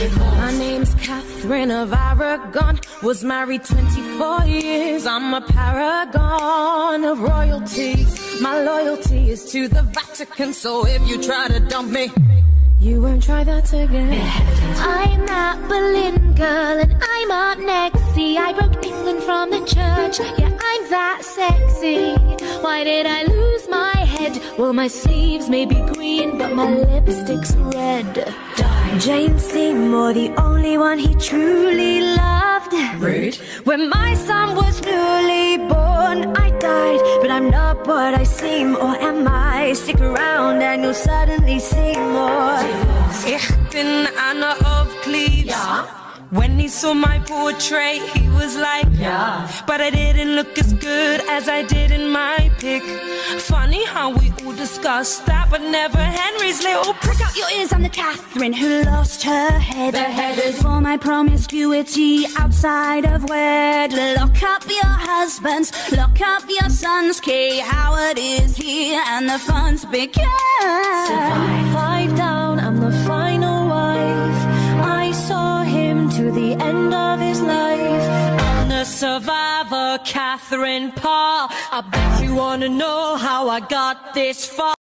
My name's Catherine of Aragon. Was married 24 years. I'm a paragon of royalty. My loyalty is to the Vatican. So if you try to dump me, you won't try that again. I'm that Boleyn girl and I'm up next. See, I broke England from the church. Yeah, I'm that sexy. Why did I lose my? Well, my sleeves may be green, but my lipstick's red. Jane Seymour, the only one he truly loved. Rude. When my son was newly born, I died, but I'm not what I seem, or am I? Stick around and you'll suddenly see more. Ich bin Anna of Cleves. When he saw my portrait, he was like, Yeah. But I didn't look as good as I did in my pic. Funny how we all discussed that, but never Henry's little prick. Out your ears, I'm the Catherine who lost her head. Beheaded. For my promiscuity outside of wed. Lock up your husbands, lock up your sons. Kay Howard is here and the fun's began. Five down, I'm the final wife. I saw him to the end of his life. Survivor, Catherine Parr. I bet you wanna know how I got this far.